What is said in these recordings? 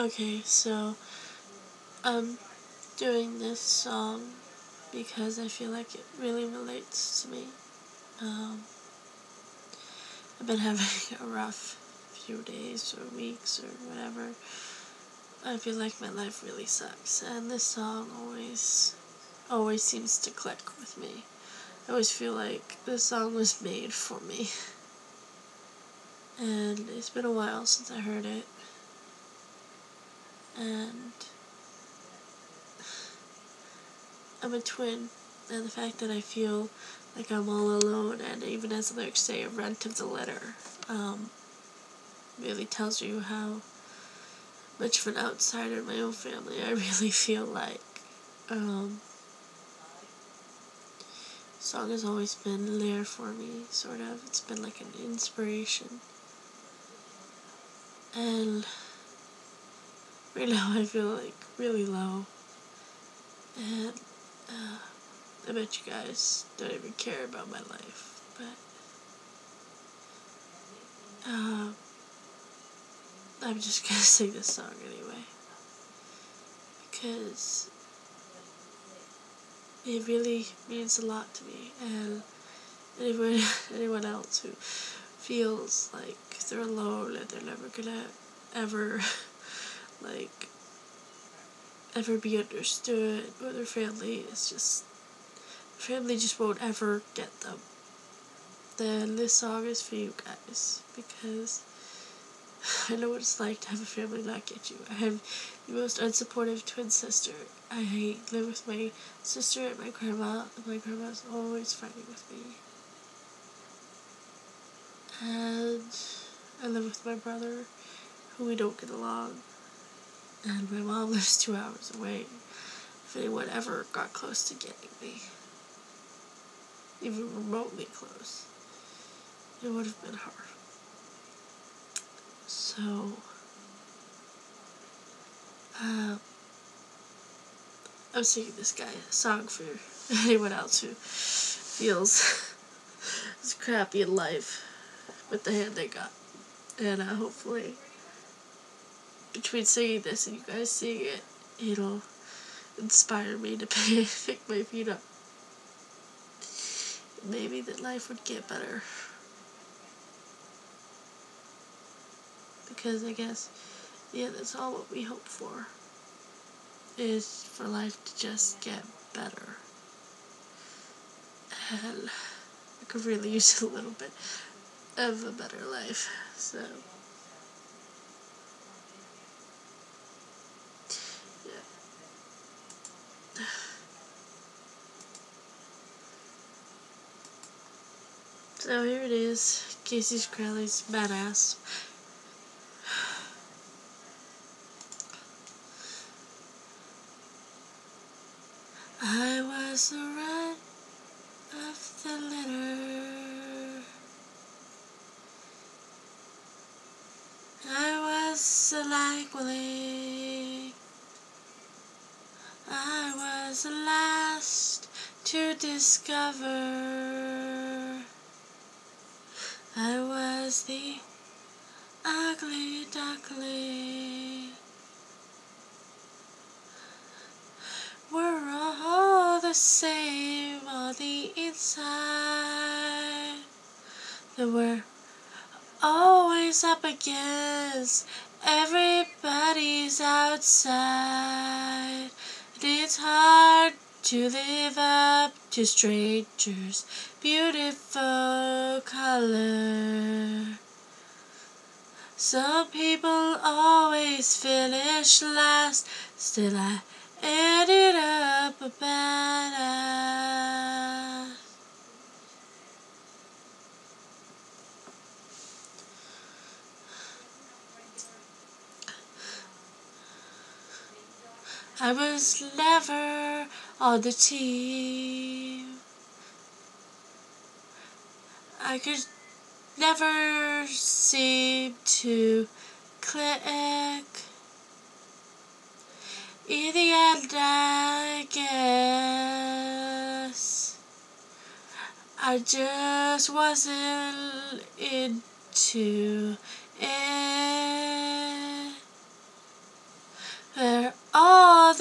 Okay, so I'm doing this song because I feel like it really relates to me. Um, I've been having a rough few days or weeks or whatever. I feel like my life really sucks, and this song always, always seems to click with me. I always feel like this song was made for me. And it's been a while since I heard it and I'm a twin, and the fact that I feel like I'm all alone, and even as the lyrics say, a rent of the litter, um, really tells you how much of an outsider in my own family I really feel like. Um, song has always been there for me, sort of. It's been like an inspiration. And right now I feel like really low. And uh, I bet you guys don't even care about my life. But uh, I'm just gonna sing this song anyway. Because it really means a lot to me. And anyone, anyone else who feels like they're alone and they're never gonna ever like ever be understood or their family is just family just won't ever get them then this song is for you guys because I know what it's like to have a family not get you. I have the most unsupportive twin sister. I live with my sister and my grandma, and my grandma's always fighting with me. And I live with my brother, who we don't get along and my mom lives two hours away. If anyone ever got close to getting me, even remotely close, it would have been hard. So, uh, I'm singing this guy a song for anyone else who feels this crappy in life with the hand they got. And uh, hopefully between singing this and you guys seeing it, it'll inspire me to pick my feet up. Maybe that life would get better. Because I guess, yeah, that's all what we hope for. Is for life to just get better. And I could really use a little bit of a better life. So. So here it is, Kacy Crowley's Badass. I was the rat of the litter. I was a likely. I was the last to discover. I was the ugly duckling. We're all the same on the inside. That we're always up against everybody's outside. And it's hard to live up to strangers' beautiful color. Some people always finish last, still I ended up a badass. I was never on the team. I could never seem to click. In the end, I guess I just wasn't into it. the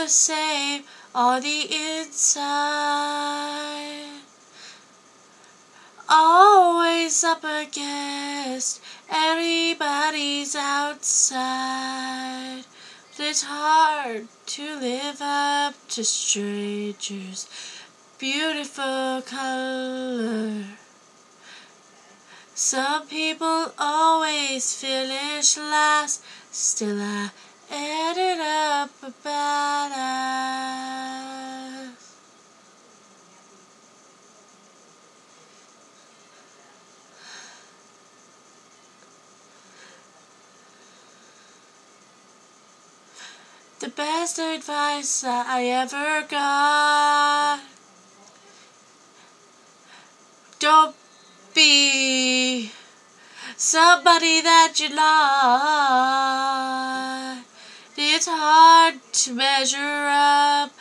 same on the inside. Always up against everybody's outside. But it's hard to live up to strangers' beautiful color. Some people always finish last, still I ended up a badass. The best advice I ever got. Don't be somebody that you like. It's hard to measure up,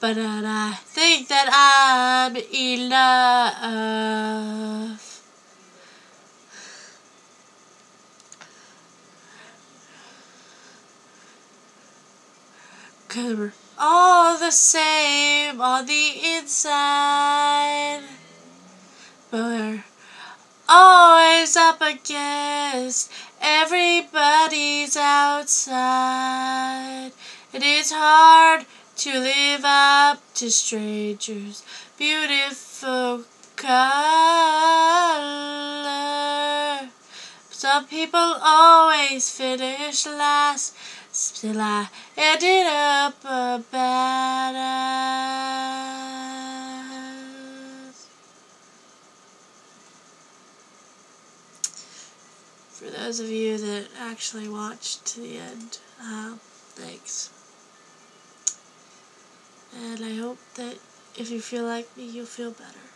but I think that I'm enough. Cause we're all the same on the inside. But we're always up against everybody's outside. It is hard to live up to strangers' beautiful color. Some people always finish last, still I ended up a badass. For those of you that actually watched to the end, uh, thanks. And I hope that if you feel like me, you'll feel better.